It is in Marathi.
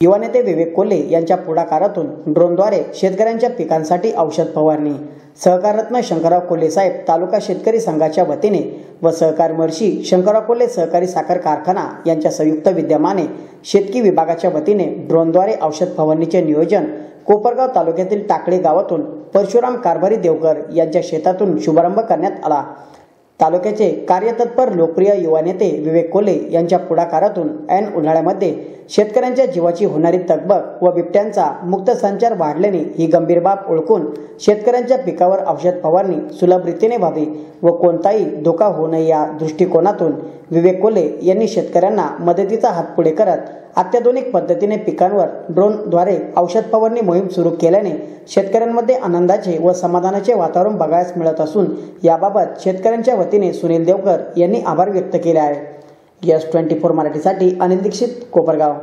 युवा नेते विवेक कोल्हे यांच्या पुढाकारातून ड्रोनद्वारे शेतकऱ्यांच्या पिकांसाठी औषध फवारणी. सहकाररत्न शंकरराव कोल्हे साहेब तालुका शेतकरी संघाच्या वतीने व सहकार मर्शी शंकरराव कोल्हे सहकारी साखर कारखाना यांच्या संयुक्त विद्यमाने शेतकी विभागाच्या वतीने ड्रोनद्वारे औषध फवारणीचे नियोजन कोपरगाव तालुक्यातील टाकळी गावातून परशुराम कारभारी देवकर यांच्या शेतातून शुभारंभ करण्यात आला. तालुक्याचे कार्यतत्पर लोकप्रिय युवा नेते विवेक कोले यांच्या पुढाकारातून ऐन उन्हाळ्यामध्ये शेतकऱ्यांच्या जीवाची होणारी तगबग व बिबट्यांचा मुक्त संचार वाढल्याने ही गंभीर बाब ओळखून शेतकऱ्यांच्या पिकावर औषध फवारणी सुलभ रीतीने व्हावी व कोणताही धोका होऊ नये या दृष्टिकोनातून विवेक कोले यांनी शेतकऱ्यांना मदतीचा हात पुढे करत अत्याधुनिक पद्धतीने पिकांवर ड्रोनद्वारे औषध फवारणी मोहीम सुरू केल्याने शेतकऱ्यांमध्ये आनंदाचे व समाधानाचे वातावरण बघायला मिळत असून याबाबत शेतकऱ्यांच्या वतीने सुनील देवकर यांनी आभार व्यक्त केले आहे. यस ट्वेंटी फोर मराठीसाठी अनिल दीक्षित कोपरगाव.